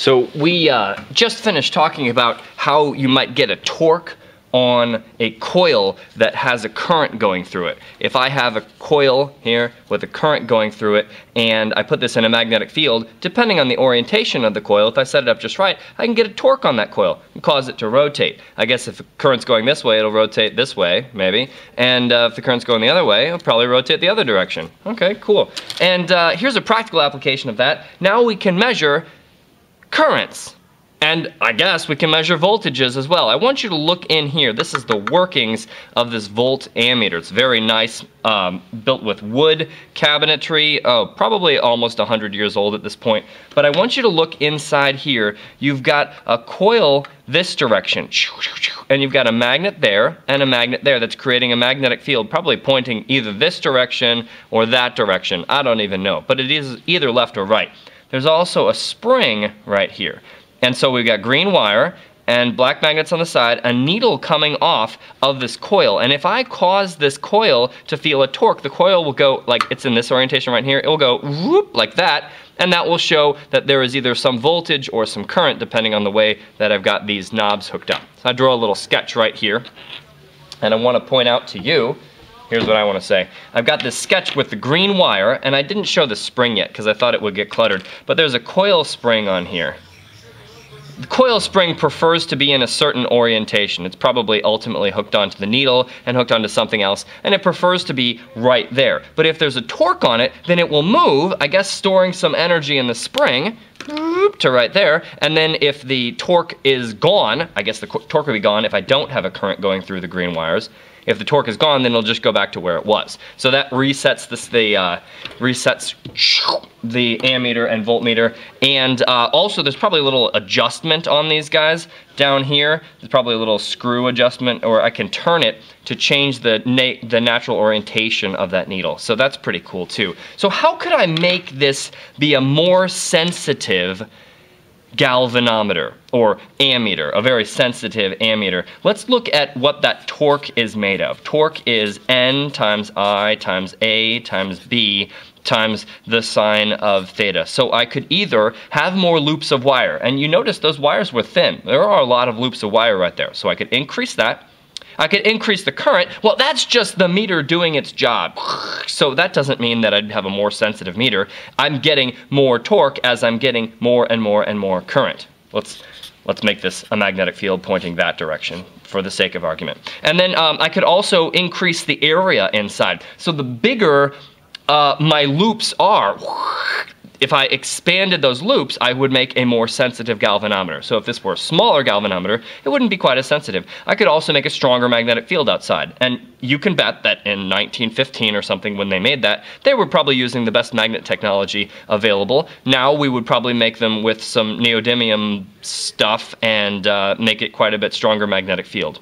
So we uh, just finished talking about how you might get a torque on a coil that has a current going through it. If I have a coil here with a current going through it and I put this in a magnetic field, depending on the orientation of the coil, if I set it up just right, I can get a torque on that coil and cause it to rotate. I guess if the current's going this way, it'll rotate this way, maybe. And uh, if the current's going the other way, it'll probably rotate the other direction. Okay, cool. And uh, here's a practical application of that. Now we can measure currents. And I guess we can measure voltages as well. I want you to look in here. This is the workings of this volt ammeter. It's very nice, um, built with wood cabinetry. Oh, probably almost 100 years old at this point. But I want you to look inside here. You've got a coil this direction. And you've got a magnet there and a magnet there that's creating a magnetic field, probably pointing either this direction or that direction. I don't even know. But it is either left or right. There's also a spring right here. And so we've got green wire and black magnets on the side, a needle coming off of this coil. And if I cause this coil to feel a torque, the coil will go, like it's in this orientation right here, it will go whoop, like that, and that will show that there is either some voltage or some current depending on the way that I've got these knobs hooked up. So I draw a little sketch right here, and I want to point out to you here's what I want to say. I've got this sketch with the green wire, and I didn't show the spring yet because I thought it would get cluttered, but there's a coil spring on here. The coil spring prefers to be in a certain orientation. It's probably ultimately hooked onto the needle and hooked onto something else, and it prefers to be right there. But if there's a torque on it, then it will move, I guess storing some energy in the spring, to right there, and then if the torque is gone, I guess the torque will be gone if I don't have a current going through the green wires, if the torque is gone, then it'll just go back to where it was. So that resets this, the uh, resets the ammeter and voltmeter. And uh, also, there's probably a little adjustment on these guys down here. There's probably a little screw adjustment, or I can turn it to change the na the natural orientation of that needle. So that's pretty cool too. So how could I make this be a more sensitive galvanometer or ammeter, a very sensitive ammeter. Let's look at what that torque is made of. Torque is N times I times A times B times the sine of theta. So I could either have more loops of wire, and you notice those wires were thin. There are a lot of loops of wire right there. So I could increase that, I could increase the current. Well, that's just the meter doing its job. So that doesn't mean that I'd have a more sensitive meter. I'm getting more torque as I'm getting more and more and more current. Let's, let's make this a magnetic field pointing that direction for the sake of argument. And then um, I could also increase the area inside. So the bigger uh, my loops are, if I expanded those loops, I would make a more sensitive galvanometer. So if this were a smaller galvanometer, it wouldn't be quite as sensitive. I could also make a stronger magnetic field outside. And you can bet that in 1915 or something when they made that, they were probably using the best magnet technology available. Now we would probably make them with some neodymium stuff and uh, make it quite a bit stronger magnetic field.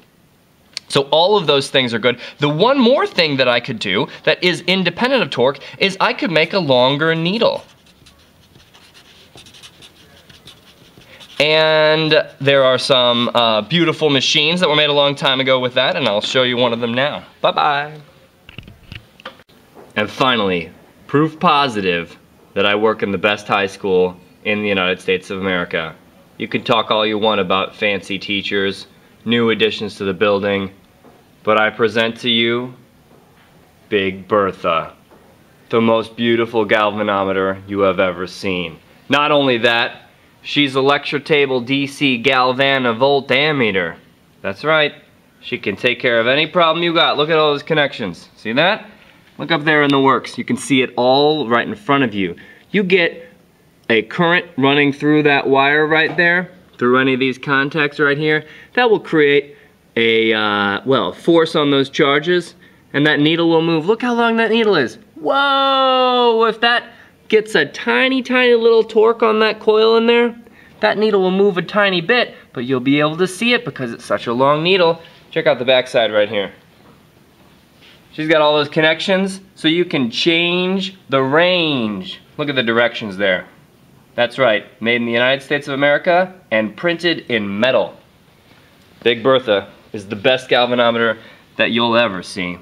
So all of those things are good. The one more thing that I could do that is independent of torque is I could make a longer needle. And there are some uh, beautiful machines that were made a long time ago with that, and I'll show you one of them now. Bye-bye. And finally, proof positive that I work in the best high school in the United States of America. You can talk all you want about fancy teachers, new additions to the building, but I present to you Big Bertha, the most beautiful galvanometer you have ever seen. Not only that, She's a lecture table DC galvanovolt ammeter. That's right. She can take care of any problem you got. Look at all those connections. See that? Look up there in the works. You can see it all right in front of you. You get a current running through that wire right there, through any of these contacts right here. That will create a, uh, well, force on those charges, and that needle will move. Look how long that needle is. Whoa! If that gets a tiny, tiny little torque on that coil in there, that needle will move a tiny bit, but you'll be able to see it because it's such a long needle. Check out the backside right here. She's got all those connections, so you can change the range. Look at the directions there. That's right, made in the United States of America and printed in metal. Big Bertha is the best galvanometer that you'll ever see.